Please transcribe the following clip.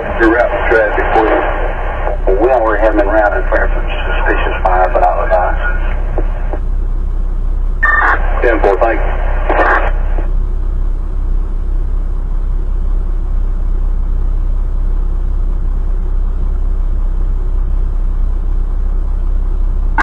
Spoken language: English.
officer route traffic for you. Well, we already have been rounded for suspicious fires and all advise. 10-4.